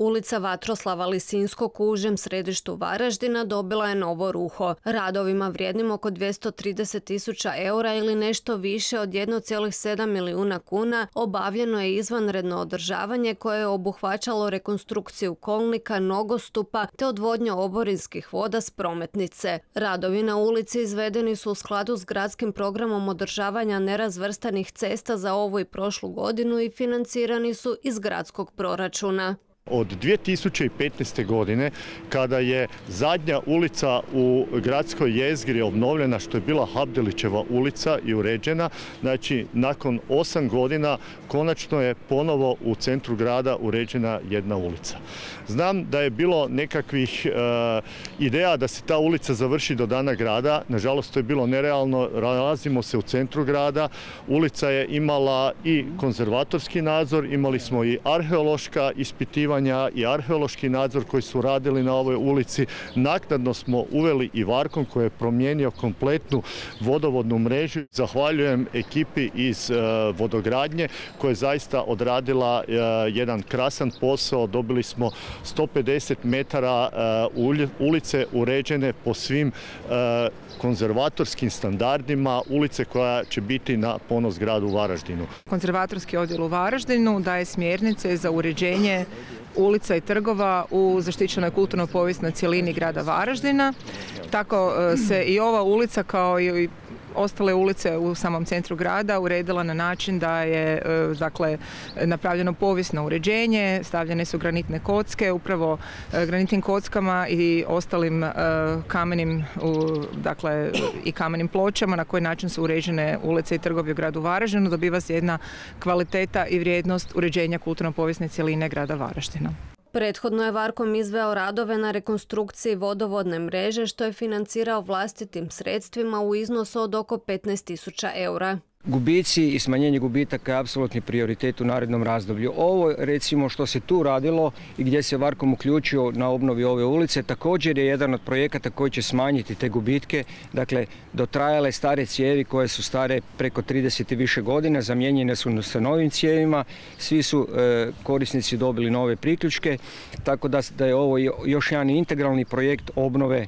Ulica Vatroslava Lisinskog u užem središtu Varaždina dobila je novo ruho. Radovima vrijednim oko 230 tisuća eura ili nešto više od 1,7 milijuna kuna obavljeno je izvanredno održavanje koje je obuhvaćalo rekonstrukciju kolnika, nogostupa te odvodnje oborinskih voda s prometnice. Radovi na ulici izvedeni su u skladu s gradskim programom održavanja nerazvrstanih cesta za ovu i prošlu godinu i financirani su iz gradskog proračuna. Od 2015. godine kada je zadnja ulica u gradskoj jezgri obnovljena što je bila Habdelićeva ulica i uređena, znači nakon osam godina konačno je ponovo u centru grada uređena jedna ulica. Znam da je bilo nekakvih e, ideja da se ta ulica završi do dana grada, nažalost to je bilo nerealno, nalazimo se u centru grada, ulica je imala i konzervatorski nadzor, imali smo i arheološka ispitivanja i arheološki nadzor koji su radili na ovoj ulici. Naknadno smo uveli i Varkom koji je promijenio kompletnu vodovodnu mrežu. Zahvaljujem ekipi iz e, vodogradnje koja je zaista odradila e, jedan krasan posao. Dobili smo 150 metara e, ulice uređene po svim konzervatorskim standardima ulice koja će biti na ponos gradu Varaždinu. Konzervatorski odjel u Varaždinu daje smjernice za uređenje ulica i trgova u zaštićenoj kulturno-povijesnoj cjelini grada Varaždina. Tako e, se i ova ulica kao i ostale ulice u samom centru grada uredila na način da je e, dakle napravljeno povijesno uređenje, stavljene su granitne kocke, upravo e, granitnim kockama i ostalim kamenim dakle i kamenim pločama na koji način su uređene ulice i trgovi u gradu Varaždinu dobiva se jedna kvaliteta i vrijednost uređenja kulturno-povijesne cjeline grada Varaždina. Prethodno je Varkom izveo radove na rekonstrukciji vodovodne mreže što je financirao vlastitim sredstvima u iznosu od oko 15.000 eura. Gubici i smanjenje gubitaka je apsolutni prioritet u narednom razdoblju. Ovo recimo što se tu radilo i gdje se Varkom uključio na obnovi ove ulice također je jedan od projekata koji će smanjiti te gubitke. Dakle, dotrajale stare cijevi koje su stare preko 30 i više godina, zamijenjene su sa novim cijevima, svi su e, korisnici dobili nove priključke, tako da, da je ovo još jedan integralni projekt obnove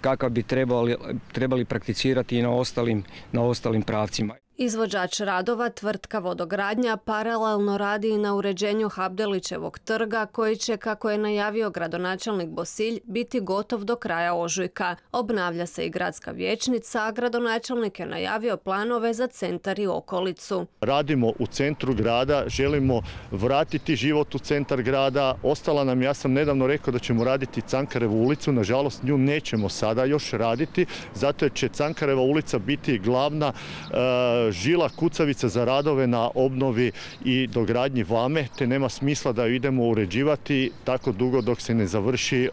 kakav bi trebali, trebali prakticirati i na ostalim, na ostalim pravcima. Izvođač radova, tvrtka Vodogradnja, paralelno radi i na uređenju Habdelićevog trga koji će, kako je najavio gradonačelnik Bosilj, biti gotov do kraja ožujka. Obnavlja se i gradska vječnica, a gradonačelnik je najavio planove za centar i okolicu. Radimo u centru grada, želimo vratiti život u centar grada. Ostala nam, ja sam nedavno rekao da ćemo raditi Cankarevu ulicu, nažalost nju nećemo sada još raditi, zato će Cankareva ulica biti glavna e, žila kucavica za radove na obnovi i dogradnji vame, te nema smisla da ju idemo uređivati tako dugo dok se ne završi e,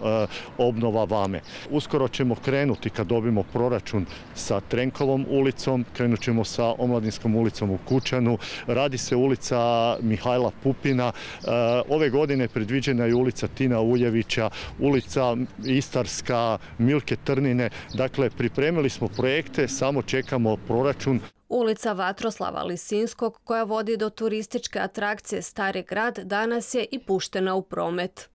obnova vame. Uskoro ćemo krenuti kad dobimo proračun sa Trenkovom ulicom, krenut ćemo sa Omladinskom ulicom u Kučanu, radi se ulica Mihajla Pupina, e, ove godine predviđena je ulica Tina Uljevića, ulica Istarska, Milke Trnine, dakle pripremili smo projekte, samo čekamo proračun. Ulica Vatroslava Lisinskog koja vodi do turističke atrakcije Stari grad danas je i puštena u promet.